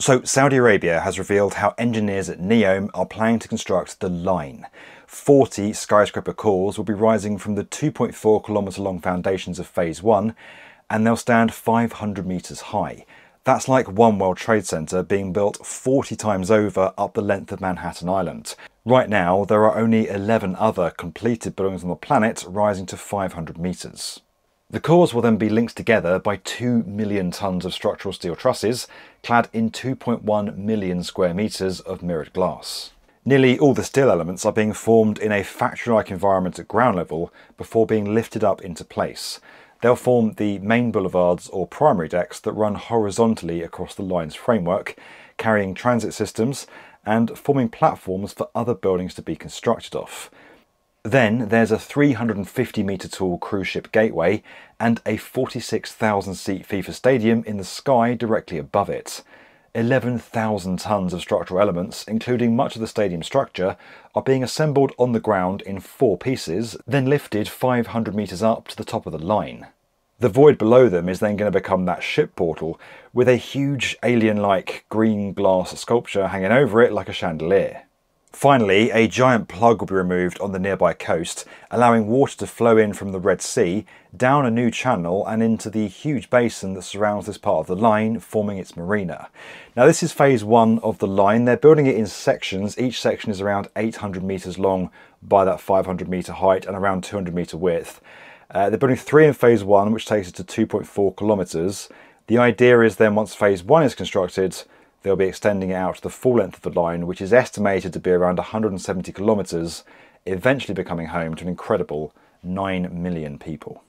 So, Saudi Arabia has revealed how engineers at NEOM are planning to construct the line. 40 skyscraper cores will be rising from the 2.4 kilometre long foundations of Phase 1 and they'll stand 500 metres high. That's like one World Trade Center being built 40 times over up the length of Manhattan Island. Right now, there are only 11 other completed buildings on the planet rising to 500 metres. The cores will then be linked together by 2 million tonnes of structural steel trusses, clad in 2.1 million square metres of mirrored glass. Nearly all the steel elements are being formed in a factory-like environment at ground level before being lifted up into place. They'll form the main boulevards or primary decks that run horizontally across the line's framework, carrying transit systems and forming platforms for other buildings to be constructed off. Then there's a 350 metre tall cruise ship gateway and a 46,000 seat FIFA stadium in the sky directly above it. 11,000 tonnes of structural elements, including much of the stadium structure, are being assembled on the ground in four pieces, then lifted 500 metres up to the top of the line. The void below them is then going to become that ship portal, with a huge alien-like green glass sculpture hanging over it like a chandelier. Finally, a giant plug will be removed on the nearby coast, allowing water to flow in from the Red Sea, down a new channel and into the huge basin that surrounds this part of the line, forming its marina. Now this is phase one of the line. They're building it in sections. Each section is around 800 metres long by that 500 metre height and around 200 metre width. Uh, they're building three in phase one, which takes it to 2.4 kilometres. The idea is then once phase one is constructed, they'll be extending it out to the full length of the line, which is estimated to be around 170 kilometres, eventually becoming home to an incredible 9 million people.